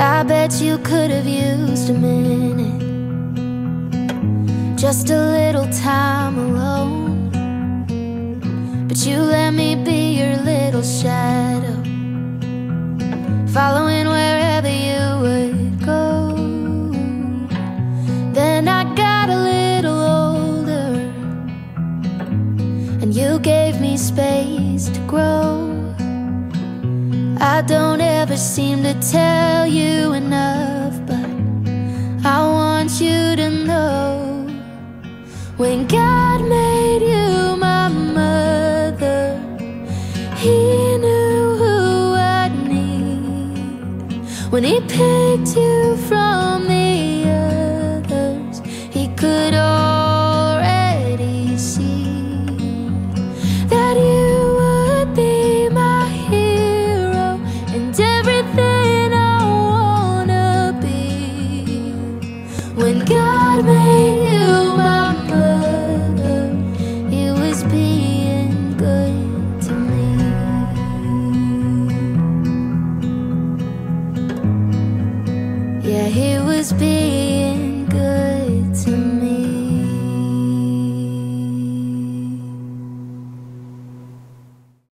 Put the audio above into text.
I bet you could have used a minute Just a little time alone. But you let me be your little shadow Following wherever you would go. Then I got a little older And you gave me space to grow. I don't ever seem to tell you enough, but I want you to know when God made you my mother, He knew who I'd need. When He picked you from the When God made you my mother, He was being good to me. Yeah, He was being